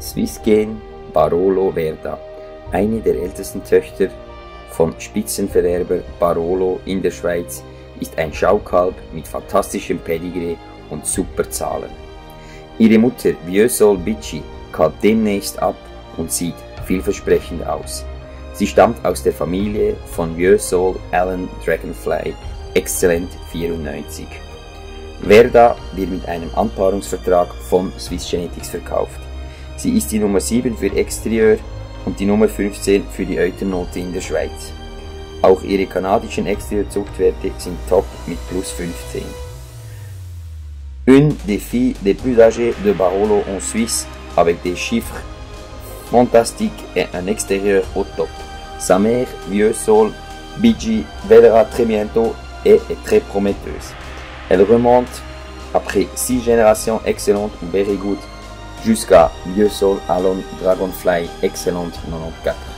Swissgen Barolo Verda, eine der ältesten Töchter von Spitzenvererber Barolo in der Schweiz, ist ein Schaukalb mit fantastischem Pedigree und super Zahlen. Ihre Mutter Vieux Bici kalbt demnächst ab und sieht vielversprechend aus. Sie stammt aus der Familie von Vieux Allen Dragonfly, Exzellent 94. Verda wird mit einem Anpaarungsvertrag von Swiss Genetics verkauft. Sie ist die Nummer 7 für Exterieur und die Nummer 15 für die Euternote in der Schweiz. Auch ihre kanadischen Exterieur-Zuchtwerte sind top mit plus 15. Une des filles les plus âgées de Barolo en Suisse avec des chiffres fantastiques et un extérieur au top. Sa mère, Vieux Sol, Bigi, verra très bientôt et est très prometteuse. Elle remonte après six générations excellentes ou very good jusqu'à Vieux Sol Alon Dragonfly Excellent 94.